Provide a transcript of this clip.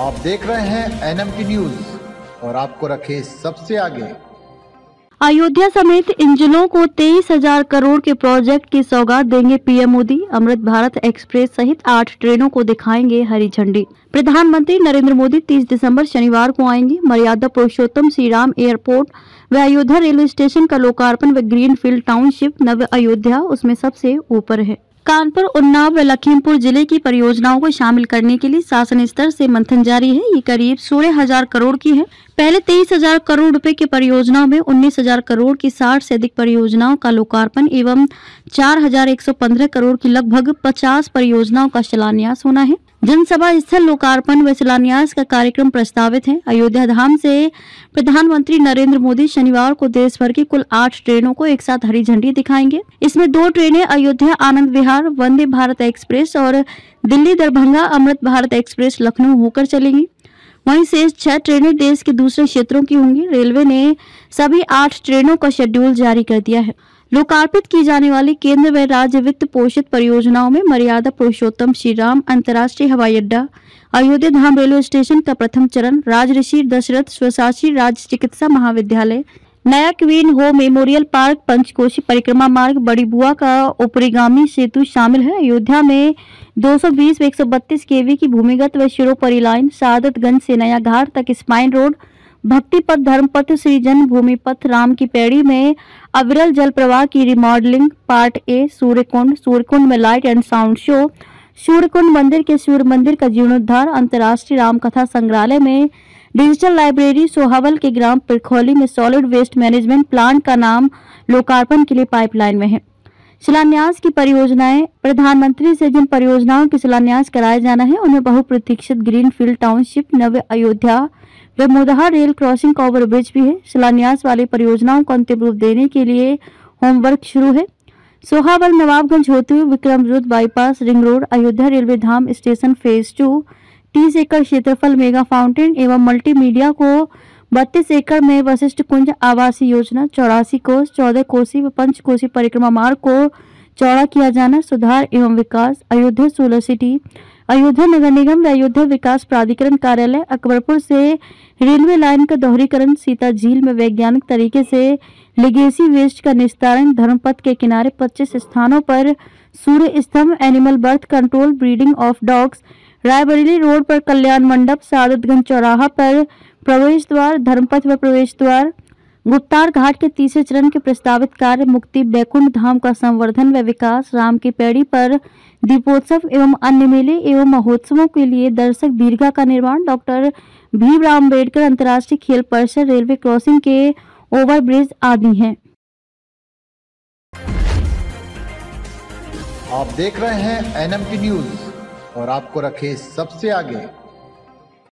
आप देख रहे हैं एनएम की न्यूज़ और आपको रखे सबसे आगे। अयोध्या समेत इन जिलों को तेईस हज़ार करोड़ के प्रोजेक्ट की सौगात देंगे पीएम मोदी। अमृत भारत एक्सप्रेस सहित आठ ट्रेनों को दिखाएँगे हरी झंडी। प्रधानमंत्री नरेंद्र मोदी 30 दिसंबर शनिवार को आएँगे मर्यादा पुरुषोत्तम श्री राम एयरपोर्ट व अयोध्या रेलवे स्टेशन का लोकार्पण व ग्रीन फ़ील्ड टाउनशिप नव अयोध्या, उसमें सबसे ऊपर है। कानपुर, उन्नाव व लखीमपुर ज़िले की परियोजनाओं को शामिल करने के लिए शासन स्तर से मंथन जारी है। ये करीब सोलह हज़ार करोड़ की है। पहले तेईस हज़ार करोड़ रुपए की परियोजनाओं में उन्नीस हज़ार करोड़ की साठ से अधिक परियोजनाओं का लोकार्पण एवं चार हज़ार एक सौ पंद्रह करोड़ की लगभग पचास परियोजनाओं का शिलान्यास होना है। जनसभा स्थल लोकार्पण व शिलान्यास का कार्यक्रम प्रस्तावित है। अयोध्या धाम से प्रधानमंत्री नरेंद्र मोदी शनिवार को देश भर की कुल आठ ट्रेनों को एक साथ हरी झंडी दिखाएँगे। इसमें दो ट्रेनें अयोध्या आनंद विहार, वंदे भारत एक्सप्रेस और दिल्ली दरभंगा अमृत भारत एक्सप्रेस लखनऊ होकर चलेंगी। वहीं शेष छह ट्रेनें देश के दूसरे क्षेत्रों की होंगी। रेलवे ने सभी आठ ट्रेनों का शेड्यूल जारी कर दिया है। लोकार्पित की जाने वाली केंद्र व राज्य वित्त पोषित परियोजनाओं में मर्यादा पुरुषोत्तम श्री राम अंतर्राष्ट्रीय हवाई अड्डा, अयोध्या धाम रेलवे स्टेशन का प्रथम चरण, राजऋषि, दशरथ, स्वशासी राज्य चिकित्सा महाविद्यालय नया क्वीन हो मेमोरियल पार्क, पंचकोशी परिक्रमा मार्ग बड़ी बुआ का उपरिगामी सेतु शामिल है। अयोध्या में 220 व 132 केवी की भूमिगत व शिरोपरी लाइन, सादतगंज से नया घाट तक स्पाइन रोड भक्ति पथ धर्म पथ श्री जन्म भूमि पथ, राम की पेड़ी में अविरल जल प्रवाह की remodelling part A Suryakund Suryakund में light and sound show Suryakund मंदिर के सूर्य मंदिर का जीर्णोद्धार, अंतर्राष्ट्रीय राम कथा संग्रहालय में डिजिटल लाइब्रेरी सोहावल के ग्राम पिरखौली में सॉलिड वेस्ट मैनेजमेंट प्लांट का नाम लोकार्पण के लिए पाइपलाइन में है। शिलान्यास की परियोजनाएँ, प्रधानमंत्री से जिन परियोजनाओं के शिलान्यास कराया जाना है, उन्हें बहुप्रतीक्षित ग्रीन फ़ील्ड टाउनशिप, नव अयोध्या व मुदहा रेल क्रॉसिंग का ओवर ब्रिज भी है। शिलान्यास वाली परियोजनाओं को अंतिम रूप देने के लिए होमवर्क शुरू है। सोहावल, नवाबगंज, होते हुए Vikram Rud bypass, ring road, Ayodhya railway Dham station, phase two, तीस एकड़ क्षेत्रफल मेगा फाउंटेन एवं मल्टीमीडिया को बत्तीस एकड़ में वशिष्ठ कुंज आवासीय योजना, चौरासी कोष, चौदह कोसी व पंच कोसी परिक्रमा मार्ग को चौड़ा किया जाना, सुधार एवं विकास, अयोध्या सोलर सिटी, अयोध्या नगर निगम व अयोध्या विकास प्राधिकरण कार्यालय, अकबरपुर से रेलवे लाइन का दोहरीकरण, सीता झील में वैज्ञानिक तरीके से लिगेसी वेस्ट का निस्तारण, धर्मपथ के किनारे 25 स्थानों पर सूर्य स्तंभ animal birth control breeding of dogs Raebareli road पर कल्याण मंडप, सादतगंज चौराहा पर प्रवेश द्वार धर्मपथ व प्रवेश द्वार गुप्तार घाट के तीसरे चरण के प्रस्तावित कार्य, मुक्ति, बैकुंठ धाम का संवर्धन व विकास, राम की पेड़ी पर दीपोत्सव एवं अन्य मेले एवं महोत्सवों के लिए दर्शक दीर्घा का निर्माण, डॉक्टर भीमराव अंबेडकर अंतर्राष्ट्रीय खेल परिसर रेलवे क्रॉसिंग के ओवर ब्रिज आदि हैं। आप देख रहे हैं एनएम की न्यूज़ और आपको रखे सबसे आगे